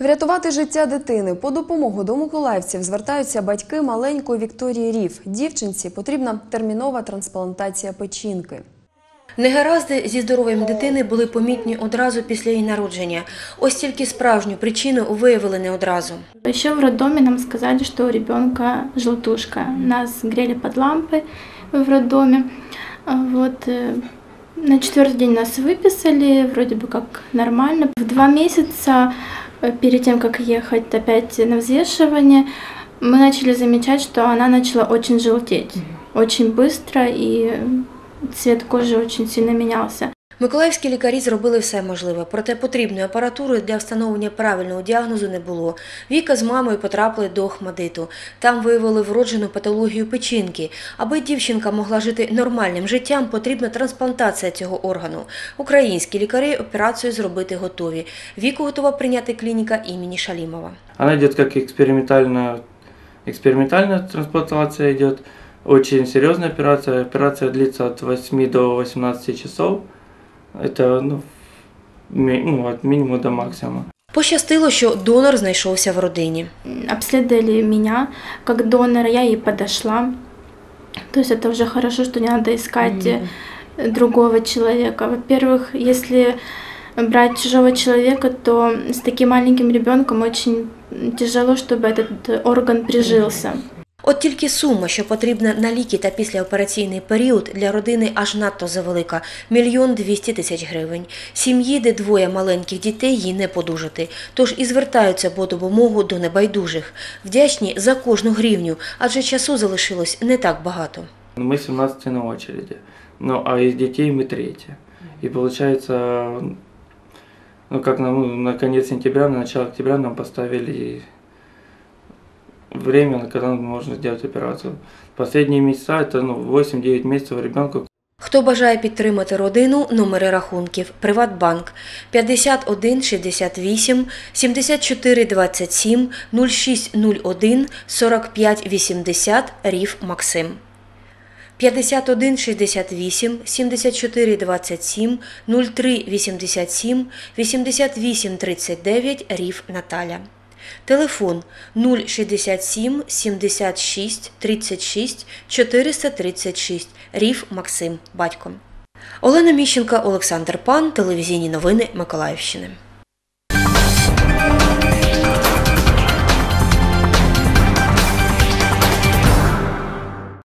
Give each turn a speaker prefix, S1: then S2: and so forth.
S1: Врятувати життя дитини по допомогу до миколаївців звертаються батьки маленької Вікторії Рів. Дівчинці потрібна термінова трансплантація печінки.
S2: Негаразди зі здоров'ям дитини були помітні одразу після її народження. Ось тільки справжню причину виявили не одразу.
S3: Еще в роддоме нам сказали, что у ребенка желтушка. Нас грели под лампой в роддоме. А Вот э, на четвертый день нас выписали, вроде бы как нормально. В два месяца э, перед тем, как ехать опять на взвешивание, мы начали замечать, что она начала очень желтеть. Очень быстро и цвет кожи очень сильно менялся.
S2: Миколаївські лікарі зробили все можливе, проте потрібної апаратури для встановлення правильного діагнозу не було. Віка з мамою потрапили до Охмадиту. Там виявили вроджену патологію печінки. Аби дівчинка могла жити нормальним життям, потрібна трансплантація цього органу. Українські лікарі операцію зробити готові. Віку готова прийняти клініка імені Шалімова.
S4: Она идет как экспериментальная, экспериментальная трансплантация идет. Очень серьезная операция. Операция длится от 8 до 18 часов. Это ну, ми- ну, от минимума до максимума.
S2: Пощастило, що донор знайшовся в родині.
S3: обследовали меня как донора, я ей подошла. То есть это уже хорошо, что не надо искать э, другого человека. Во-первых, если брать чужого человека, то с таким маленьким ребенком очень тяжело, чтобы этот э, орган прижился.
S2: От тільки сума, що потрібна на ліки та післяопераційний період для родини аж надто завелика – мільйон двісті тисяч гривень. Сім'ї, де двоє маленьких дітей, їй не подужати. Тож і звертаються по допомогу до небайдужих. Вдячні за кожну гривню, адже часу залишилось не так багато.
S4: Мы 17 на очереди. Ну, а из детей мы третьи. И получается, ну, как на, ну, на конец сентября, на начало октября нам поставили время, на когда можно сделать операцию. Последние месяца, это ну, 8-9 месяцев ребенку,
S2: Хто бажає підтримати родину, номери рахунків. Приватбанк 51 68 74 27 0601 45 80 Рів Максим. 51 68 74 27 03 87 88 39 Рів Наталя. Телефон 067 76 36 436 Рів Максим Батько. Олена Міщенка, Олександр Пан, телевізійні новини Миколаївщини.